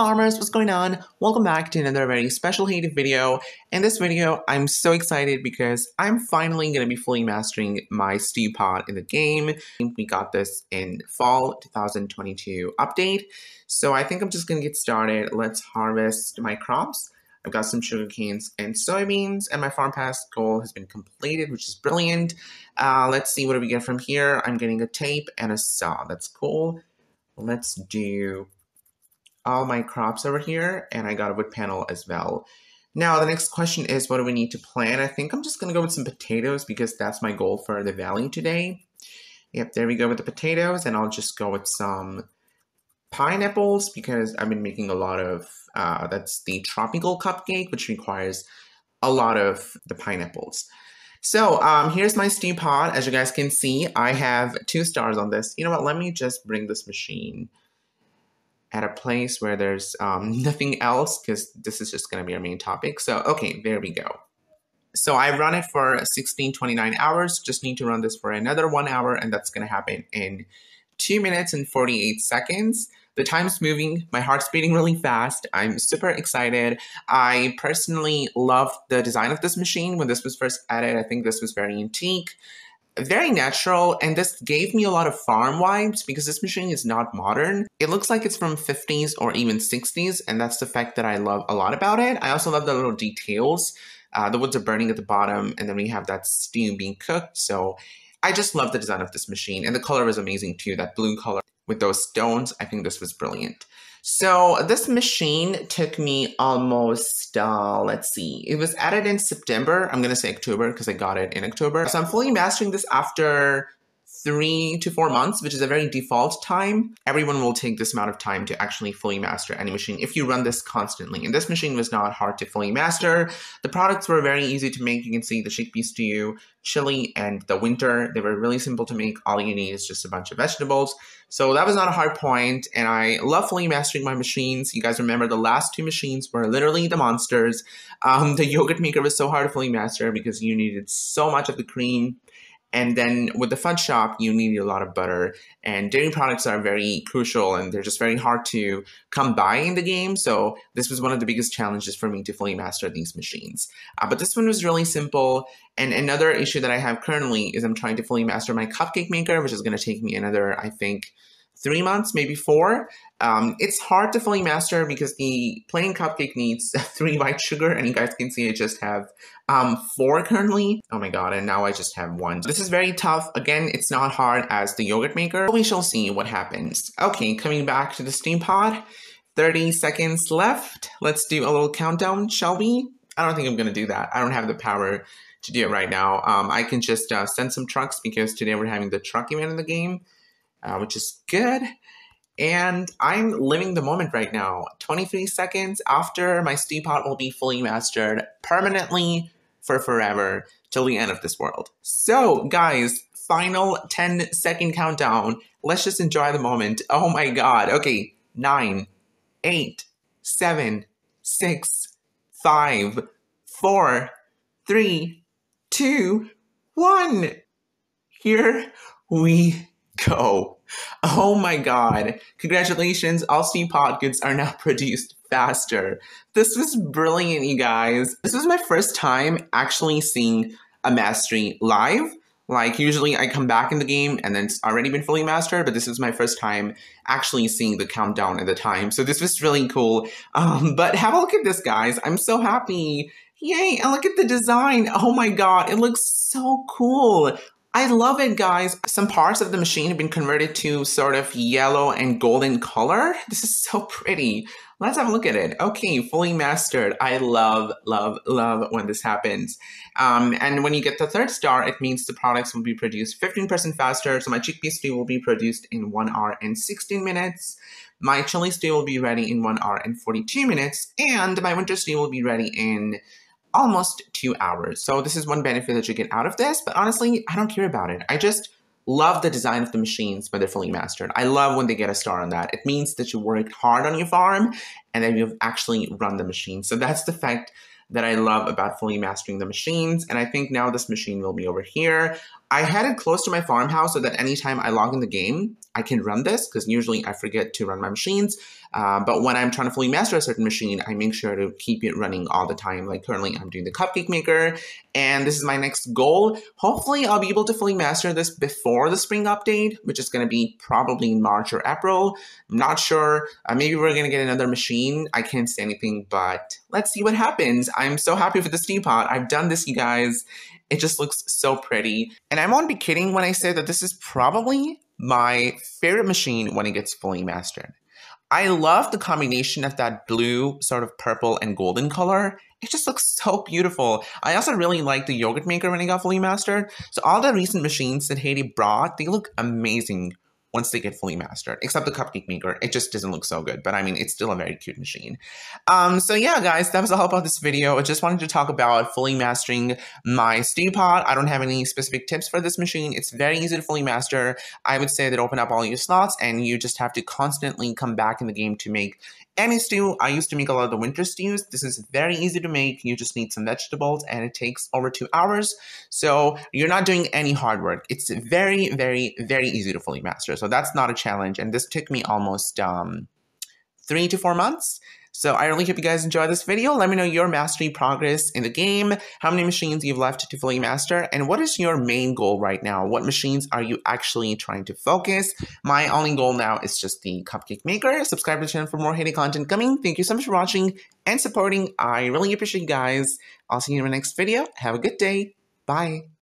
farmers, what's going on? Welcome back to another very special Hay Day video. In this video, I'm so excited because I'm finally going to be fully mastering my stew pot in the game. We got this in fall 2022 update. So I think I'm just going to get started. Let's harvest my crops. I've got some sugar canes and soybeans, and my farm pass goal has been completed, which is brilliant. Uh, let's see what do we get from here. I'm getting a tape and a saw. That's cool. Let's do all my crops over here and I got a wood panel as well. Now, the next question is what do we need to plant? I think I'm just going to go with some potatoes because that's my goal for the valley today. Yep, there we go with the potatoes and I'll just go with some pineapples because I've been making a lot of, uh, that's the tropical cupcake, which requires a lot of the pineapples. So um, here's my stew pot. As you guys can see, I have two stars on this. You know what? Let me just bring this machine at a place where there's um, nothing else because this is just going to be our main topic. So, okay, there we go. So I run it for 16, 29 hours. Just need to run this for another one hour and that's going to happen in 2 minutes and 48 seconds. The time's moving, my heart's beating really fast. I'm super excited. I personally love the design of this machine. When this was first added, I think this was very antique very natural and this gave me a lot of farm vibes because this machine is not modern. It looks like it's from 50s or even 60s and that's the fact that I love a lot about it. I also love the little details. Uh, the woods are burning at the bottom and then we have that steam being cooked. So I just love the design of this machine and the color is amazing too. That blue color with those stones, I think this was brilliant. So this machine took me almost, uh, let's see, it was added in September. I'm going to say October because I got it in October. So I'm fully mastering this after three to four months, which is a very default time. Everyone will take this amount of time to actually fully master any machine if you run this constantly. And this machine was not hard to fully master. The products were very easy to make. You can see the chickpea stew, chili, and the winter. They were really simple to make. All you need is just a bunch of vegetables. So that was not a hard point, and I love fully mastering my machines. You guys remember the last two machines were literally the monsters. Um, the yogurt maker was so hard to fully master because you needed so much of the cream and then with the fudge shop, you need a lot of butter. And dairy products are very crucial and they're just very hard to come by in the game. So this was one of the biggest challenges for me to fully master these machines. Uh, but this one was really simple. And another issue that I have currently is I'm trying to fully master my cupcake maker, which is going to take me another, I think, three months, maybe four. Um, it's hard to fully master because the plain cupcake needs three white sugar, and you guys can see I just have um, four currently. Oh my god, and now I just have one. This is very tough. Again, it's not hard as the yogurt maker. We shall see what happens. Okay, coming back to the stew pot. 30 seconds left. Let's do a little countdown, shall we? I don't think I'm gonna do that. I don't have the power to do it right now. Um, I can just uh, send some trucks because today we're having the truck event in the game uh, which is good. And I'm living the moment right now. 23 seconds after my stew pot will be fully mastered permanently for forever till the end of this world. So, guys, final 10 second countdown. Let's just enjoy the moment. Oh my god. Okay, nine, eight, seven, six, five, four, three, two, one. Here we go. Oh my god. Congratulations, all Steam Podcasts are now produced faster. This was brilliant, you guys. This was my first time actually seeing a mastery live. Like, usually I come back in the game and then it's already been fully mastered, but this was my first time actually seeing the countdown at the time. So this was really cool. Um, but have a look at this, guys. I'm so happy. Yay, and look at the design. Oh my god, it looks so cool. I love it, guys. Some parts of the machine have been converted to sort of yellow and golden color. This is so pretty. Let's have a look at it. Okay, fully mastered. I love, love, love when this happens. Um, and when you get the third star, it means the products will be produced 15% faster. So my chickpea stew will be produced in 1 hour and 16 minutes. My chili stew will be ready in 1 hour and 42 minutes. And my winter stew will be ready in almost two hours. So this is one benefit that you get out of this, but honestly, I don't care about it. I just love the design of the machines when they're fully mastered. I love when they get a star on that. It means that you worked hard on your farm and then you've actually run the machine. So that's the fact that I love about fully mastering the machines. And I think now this machine will be over here. I had it close to my farmhouse so that anytime I log in the game, I can run this because usually I forget to run my machines. Uh, but when I'm trying to fully master a certain machine, I make sure to keep it running all the time. Like currently, I'm doing the cupcake maker, and this is my next goal. Hopefully, I'll be able to fully master this before the spring update, which is going to be probably in March or April. I'm not sure. Uh, maybe we're going to get another machine. I can't say anything, but let's see what happens. I'm so happy for this teapot. I've done this, you guys. It just looks so pretty. And I won't be kidding when I say that this is probably my favorite machine when it gets fully mastered. I love the combination of that blue, sort of purple and golden color. It just looks so beautiful. I also really like the yogurt maker when it got fully mastered. So all the recent machines that Hay Day brought, they look amazing once they get fully mastered, except the cupcake maker. It just doesn't look so good, but I mean, it's still a very cute machine. Um, so yeah, guys, that was all about this video. I just wanted to talk about fully mastering my stew pot. I don't have any specific tips for this machine. It's very easy to fully master. I would say that open up all your slots and you just have to constantly come back in the game to make any stew. I used to make a lot of the winter stews. This is very easy to make. You just need some vegetables and it takes over two hours. So you're not doing any hard work. It's very, very, very easy to fully master. So that's not a challenge. And this took me almost um, three to four months. So I really hope you guys enjoy this video. Let me know your mastery progress in the game, how many machines you've left to fully master, and what is your main goal right now? What machines are you actually trying to focus? My only goal now is just the cupcake maker. Subscribe to the channel for more Hay Day content coming. Thank you so much for watching and supporting. I really appreciate you guys. I'll see you in my next video. Have a good day. Bye.